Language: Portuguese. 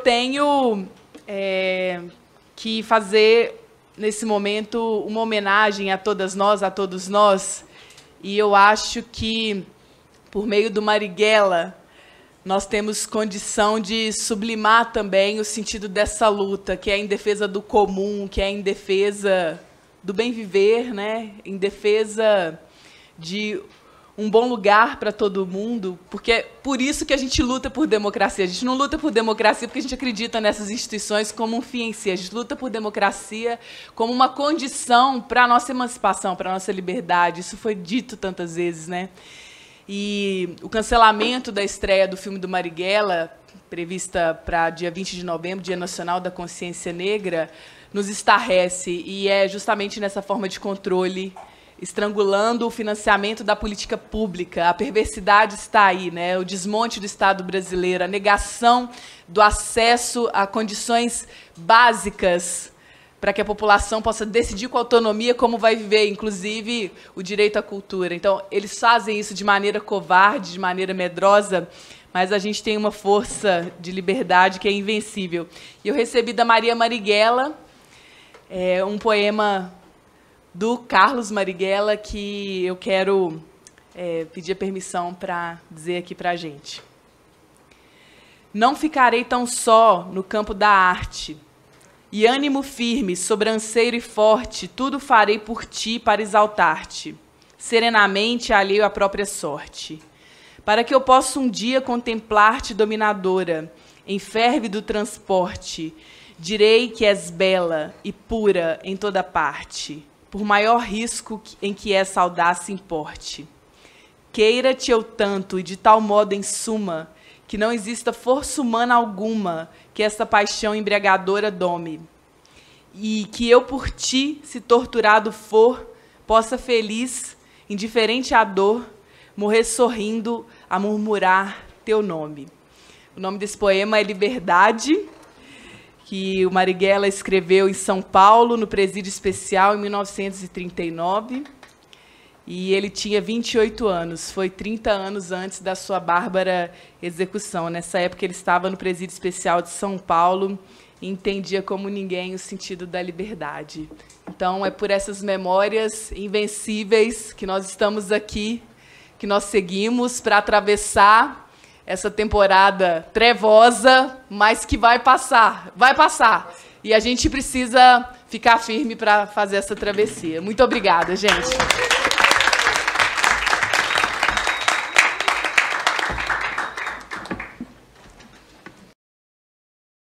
tenho é, que fazer, nesse momento, uma homenagem a todas nós, a todos nós. E eu acho que, por meio do Marighella, nós temos condição de sublimar também o sentido dessa luta, que é em defesa do comum, que é em defesa do bem viver, né? em defesa de um bom lugar para todo mundo, porque é por isso que a gente luta por democracia. A gente não luta por democracia porque a gente acredita nessas instituições como um fim em si. A gente luta por democracia como uma condição para a nossa emancipação, para a nossa liberdade. Isso foi dito tantas vezes, né? E o cancelamento da estreia do filme do Marighella, prevista para dia 20 de novembro, Dia Nacional da Consciência Negra, nos estarrece e é justamente nessa forma de controle estrangulando o financiamento da política pública. A perversidade está aí, né? O desmonte do Estado brasileiro, a negação do acesso a condições básicas para que a população possa decidir com autonomia como vai viver, inclusive o direito à cultura. Então, eles fazem isso de maneira covarde, de maneira medrosa, mas a gente tem uma força de liberdade que é invencível. E eu recebi da Maria Marighella é, um poema do Carlos Marighella que eu quero é, pedir permissão para dizer aqui para a gente. Não ficarei tão só no campo da arte, e ânimo firme, sobranceiro e forte, tudo farei por ti para exaltar-te, serenamente alheio à própria sorte, para que eu possa um dia contemplar-te dominadora, em férvido transporte, direi que és bela e pura em toda parte, por maior risco em que essa audácia importe. Queira-te eu tanto e de tal modo em suma, que não exista força humana alguma que esta paixão embriagadora dome. E que eu por ti, se torturado for, possa feliz, indiferente à dor, morrer sorrindo a murmurar teu nome. O nome desse poema é Liberdade que o Marighella escreveu em São Paulo, no Presídio Especial, em 1939. E ele tinha 28 anos, foi 30 anos antes da sua bárbara execução. Nessa época, ele estava no Presídio Especial de São Paulo e entendia como ninguém o sentido da liberdade. Então, é por essas memórias invencíveis que nós estamos aqui, que nós seguimos para atravessar essa temporada trevosa, mas que vai passar, vai passar. E a gente precisa ficar firme para fazer essa travessia. Muito obrigada, gente.